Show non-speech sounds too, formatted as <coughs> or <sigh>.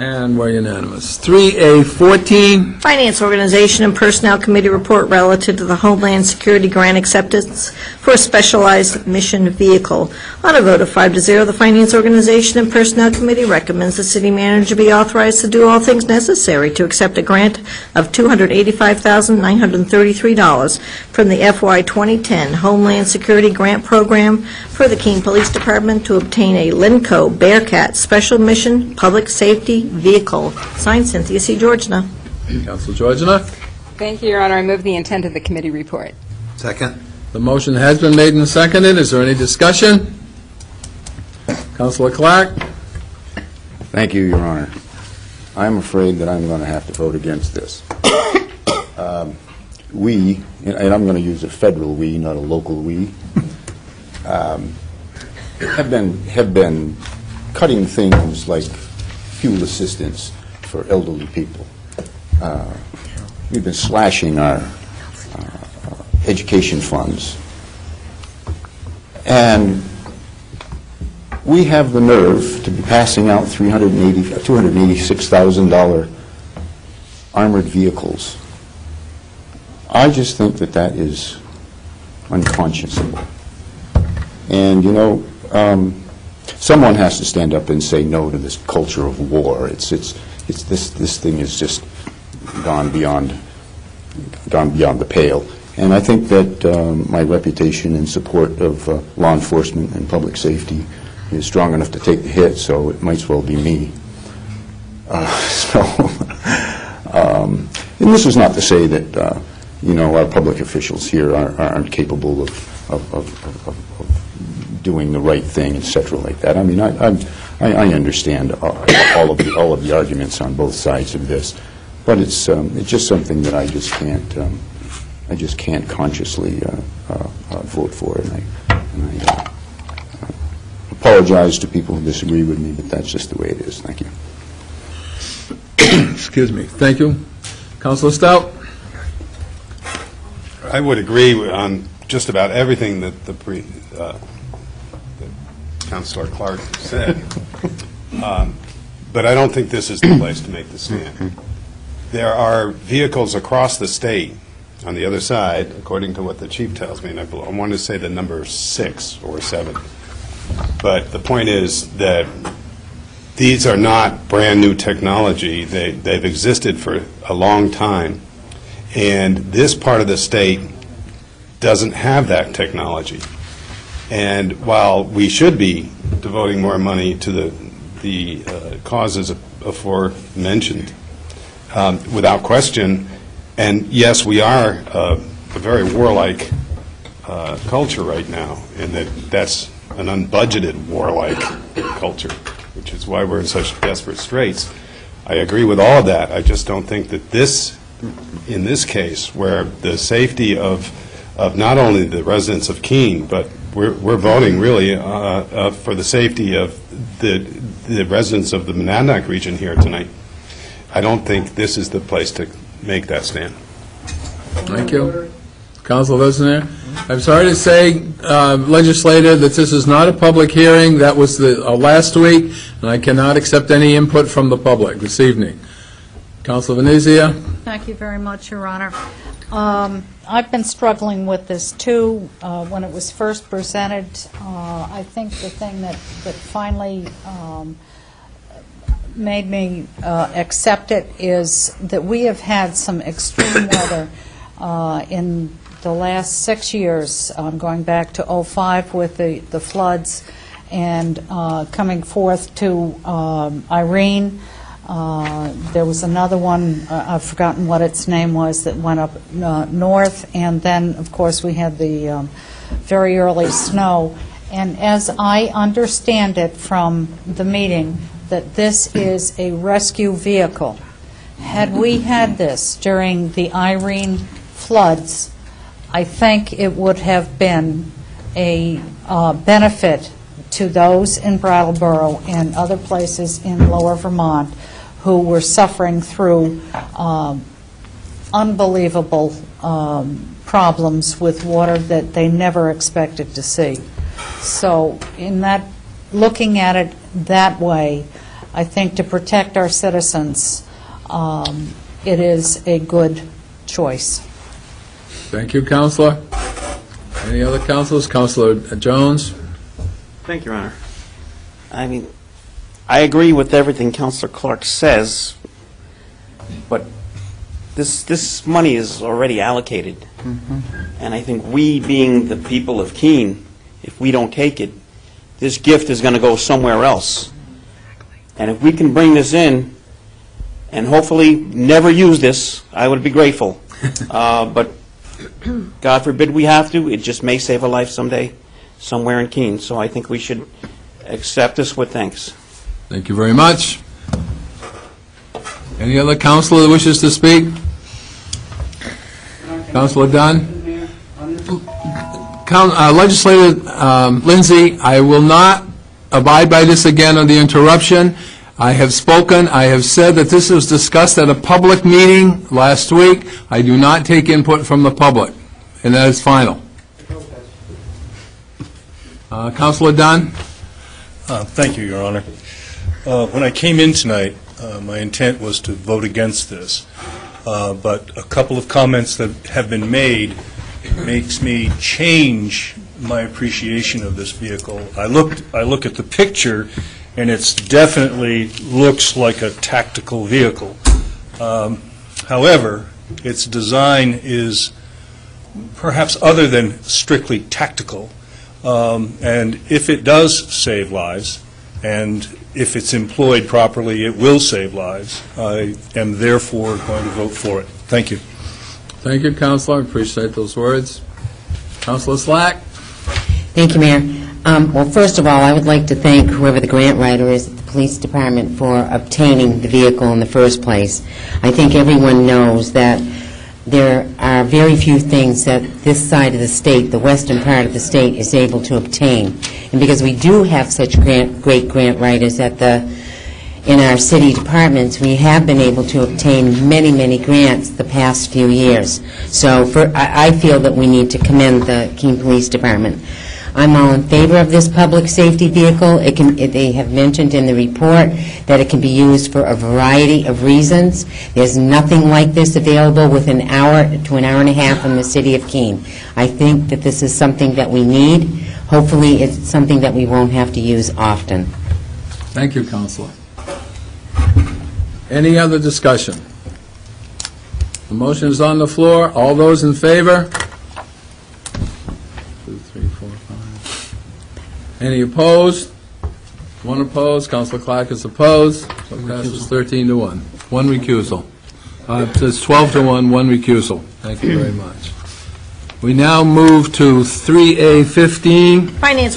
And we're unanimous. 3A14, Finance Organization and Personnel Committee report relative to the Homeland Security Grant acceptance for a specialized mission vehicle. On a vote of five to zero, the Finance Organization and Personnel Committee recommends the city manager be authorized to do all things necessary to accept a grant of $285,933 from the FY 2010 Homeland Security Grant Program for the Keene Police Department to obtain a Lenco BearCat Special Mission Public Safety Vehicle. Signed, Cynthia C. Georgina. Counsel Georgina? Thank you, Your Honor. I move the intent of the committee report. Second. The motion has been made and seconded. Is there any discussion? Councilor Clark? Thank you, Your Honor. I'm afraid that I'm going to have to vote against this. Um, We, and I'm going to use a federal "we," not a local "we," um, have been, have been cutting things like fuel assistance for elderly people. Uh, We've been slashing our education funds. And we have the nerve to be passing out $286,000 armored vehicles. I just think that that is unconscionable. And, you know, um, someone has to stand up and say no to this culture of war. It's, it's, it's, this, this thing has just gone beyond, gone beyond the pale. And I think that um, my reputation in support of uh, law enforcement and public safety is strong enough to take the hit, so it might as well be me. Uh, <laughs> So, um, and this is not to say that, uh, you know, our public officials here aren't aren't capable of, of- of, of, doing the right thing, et cetera, like that. I mean, I, I, I understand all all of the, all of the arguments on both sides of this, but it's, um, it's just something that I just can't, um, I just can't consciously uh, uh, uh, vote for, and I, and I uh, apologize to people who disagree with me, but that's just the way it is. Thank you. Excuse me. Thank you. Councilor Stout? I would agree on just about everything that the pre, uh, that Councilor Clark said. <laughs> Um, But I don't think this is the place to make the stand. There are vehicles across the state on the other side, according to what the chief tells me, and I I want to say the number six or seven. But the point is that these are not brand-new technology. They, they've existed for a long time. And this part of the state doesn't have that technology. And while we should be devoting more money to the, the uh, causes aforementioned, um, without question, and yes, we are uh, a very warlike uh, culture right now, and that that's an unbudgeted warlike culture, which is why we're in such desperate straits. I agree with all of that. I just don't think that this, in this case, where the safety of, of not only the residents of Keene, but we're, we're voting really uh, uh, for the safety of the, the residents of the Monadnock region here tonight. I don't think this is the place to make that stand. Thank you. Counsel Listener? I'm sorry to say, uh, legislator, that this is not a public hearing. That was the, uh, last week, and I cannot accept any input from the public this evening. Counsel Venezia? Thank you very much, Your Honor. Um, I've been struggling with this, too. Uh, When it was first presented, uh, I think the thing that that finally um, made me uh, accept it is that we have had some extreme <coughs> weather uh, in the last six years, um, going back to '05 with the the floods, and uh, coming forth to um, Irene. Uh, There was another one, uh, I've forgotten what its name was, that went up uh, north, and then, of course, we had the um, very early snow. And as I understand it from the meeting, that this is a rescue vehicle. Had we had this during the Irene floods, I think it would have been a uh, benefit to those in Brattleboro and other places in lower Vermont who were suffering through um, unbelievable um, problems with water that they never expected to see. So in that, looking at it that way, I think to protect our citizens, um, it is a good choice. Thank you, Councilor. Any other councilors? Councilor Jones? Thank you, Your Honor. I mean, I agree with everything Councilor Clark says, but this, this money is already allocated. And I think we, being the people of Keene, if we don't take it, this gift is going to go somewhere else. And if we can bring this in and hopefully never use this, I would be grateful. <laughs> Uh, But God forbid we have to, it just may save a life someday, somewhere in Keene. So I think we should accept this with thanks. Thank you very much. Any other councilor that wishes to speak? Councilor Dunn? Coun- uh, Legislator um, Lindsay, I will not abide by this again on the interruption. I have spoken, I have said that this was discussed at a public meeting last week. I do not take input from the public, and that is final. Uh, Councilor Dunn? Uh, Thank you, Your Honor. Uh, When I came in tonight, uh, my intent was to vote against this, Uh, but a couple of comments that have been made makes me change my appreciation of this vehicle. I looked, I look at the picture, and it's definitely looks like a tactical vehicle. Um, However, its design is perhaps other than strictly tactical. Um, And if it does save lives, and if it's employed properly, it will save lives, I am therefore going to vote for it. Thank you. Thank you, Councilor, I appreciate those words. Councilor Slack? Thank you, Mayor. Um, Well, first of all, I would like to thank whoever the grant writer is at the police department for obtaining the vehicle in the first place. I think everyone knows that there are very few things that this side of the state, the western part of the state, is able to obtain. And because we do have such grant, great grant writers at the, in our city departments, we have been able to obtain many, many grants the past few years. So for, I, I feel that we need to commend the Keene Police Department. I'm all in favor of this public safety vehicle. It can, it- they have mentioned in the report that it can be used for a variety of reasons. There's nothing like this available within an hour to an hour and a half in the city of Keene. I think that this is something that we need. Hopefully, it's something that we won't have to use often. Thank you, Councilor. Any other discussion? The motion is on the floor. All those in favor? Two, three, four, five. Any opposed? One opposed. Councilor Clark is opposed. So it passes 13 to 1. One recusal. Uh, It says 12 to 1, one recusal. Thank you very much. We now move to 3A15. Finance